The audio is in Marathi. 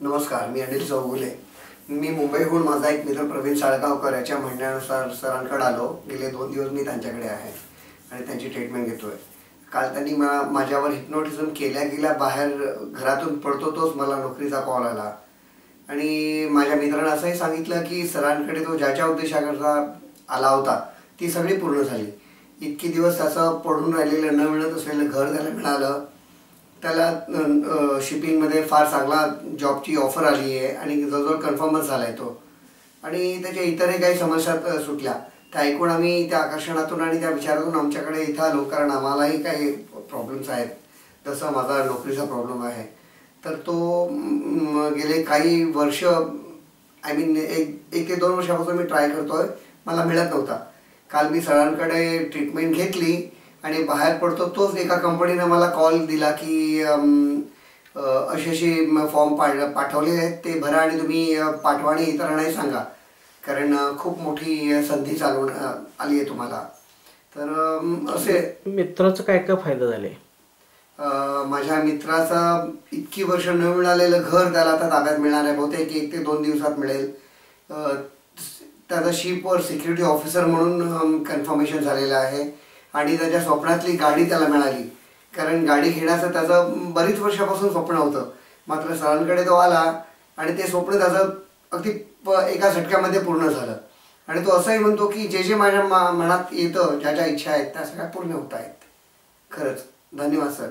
नमस्कार मी अनिल चौगुले. मी मुंबईहून माझा एक मित्र प्रवीण साळगावकर याच्या म्हणण्यानुसार सरांकडे आलो. गेले दोन दिवस मी त्यांच्याकडे आहे आणि त्यांची ट्रीटमेंट घेतोय. काल त्यांनी मा माझ्यावर हिप्नोटिझम केल्या गेल्या बाहेर घरातून पडतो तोच मला नोकरीचा कॉल आला. आणि माझ्या मित्रानं असंही सांगितलं की सरांकडे तो ज्याच्या उद्देशाकरता आला होता ती सगळी पूर्ण झाली. इतके दिवस त्याचं पडून राहिलेलं न मिळत असलेलं घर त्याला मिळालं. त्याला शिपिंगमध्ये फार चांगला जॉबची ऑफर आली आहे आणि जवळजवळ कन्फर्मच झाला आहे तो. आणि त्याच्या इतरही काही समस्या सुटल्या. त्या ऐकून आम्ही त्या आकर्षणातून आणि त्या विचारातून आमच्याकडे इथं आलो कारण आम्हालाही काही प्रॉब्लेम्स आहेत. जसं माझा नोकरीचा प्रॉब्लेम आहे. तर तो गेले काही वर्ष आय मीन एक एक ते दोन वर्षापासून मी ट्राय करतोय. मला मिळत नव्हता. काल मी सरांकडे ट्रीटमेंट घेतली. आणि बाहेर पडतो तोच एका कंपनीनं मला कॉल दिला की अम, अ, अशी अशी फॉर्म पाठ पाठवले आहेत ते भरा आणि तुम्ही पाठवा आणि इतरांनाही सांगा. कारण खूप मोठी संधी चालवून आली आहे तुम्हाला. तर असे मित्राचं काय काय फायदा झाले? माझ्या मित्राचा इतकी वर्ष न मिळालेलं घर त्याला आता ताब्यात मिळणार आहे बहुतेक एक ते दोन दिवसात मिळेल. त्याचा शिपवर सिक्युरिटी ऑफिसर म्हणून कन्फर्मेशन झालेलं आहे. आणि त्याच्या स्वप्नातली गाडी त्याला मिळाली. कारण गाडी घेण्याचं त्याचं बरीच वर्षापासून स्वप्न होतं. मात्र सरांकडे तो आला आणि ते स्वप्न त्याचं अगदी प- एका झटक्यामध्ये पूर्ण झालं. आणि तो असंही म्हणतो की जे जे माझ्या मा- मनात येतं ज्या ज्या इच्छा आहेत त्या सगळ्या पूर्ण होत आहेत. खरंच. धन्यवाद सर.